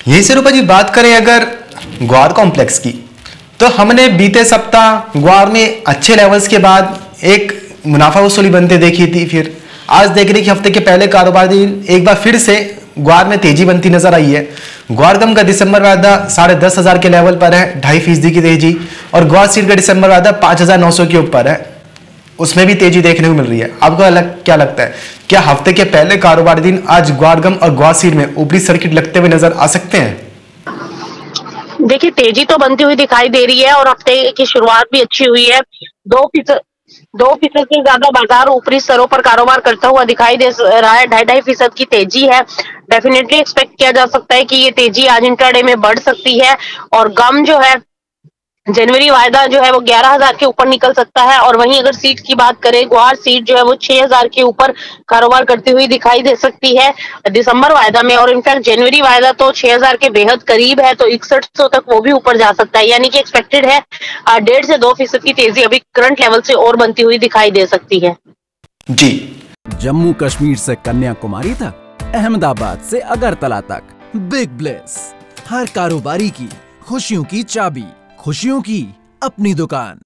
जी से रूपा जी बात करें अगर ग्वार कॉम्प्लेक्स की तो हमने बीते सप्ताह ग्वार में अच्छे लेवल्स के बाद एक मुनाफा वसूली बनते देखी थी फिर। आज देख रहे कि हफ़्ते के पहले कारोबार दिन, एक बार फिर से ग्वार में तेज़ी बनती नज़र आई है। ग्वार गम का दिसंबर वायदा साढ़े दस हज़ार के लेवल पर है, ढाई फ़ीसदी की तेज़ी, और ग्वार सीट का दिसंबर वायदा पाँच हज़ार नौ सौ के ऊपर है। उसमें भी तेज़ी देखने को मिल रही है। आपको अलग क्या लगता है? क्या हफ़्ते के पहले कारोबार दिन आज ग्वारगम और ग्वार सीट में ऊपरी सर्किट लगते हुए नज़र आ सकते हैं? देखिए, तेज़ी तो बनती हुई दिखाई दे रही है और हफ़्ते की शुरुआत भी अच्छी हुई है। दो फ़ीसद दो फ़ीसद से ज़्यादा बाज़ार ऊपरी स्तरों पर कारोबार करता हुआ दिखाई दे रहा है। ढाई ढाई फ़ीसद की तेज़ी है। डेफिनेटली एक्सपेक्ट किया जा सकता है कि ये तेज़ी आज इंट्राडे में बढ़ सकती है और गम जो है जनवरी वायदा जो है वो ग्यारह हज़ार के ऊपर निकल सकता है और वहीं अगर सीट की बात करें गुहार सीट जो है वो छह हज़ार के ऊपर कारोबार करती हुई दिखाई दे सकती है दिसंबर वायदा में। और इनफैक्ट जनवरी वायदा तो छह हज़ार के बेहद करीब है तो इकसठ सौ तक वो भी ऊपर जा सकता है। यानी कि एक्सपेक्टेड है डेढ़ से दो फ़ीसद की तेज़ी अभी करंट लेवल से और बनती हुई दिखाई दे सकती है। जी। जम्मू कश्मीर से कन्याकुमारी तक अहमदाबाद से अगरतला तक। बिग ब्लेस हर कारोबारी की खुशियों की चाबी। खुशियों की अपनी दुकान।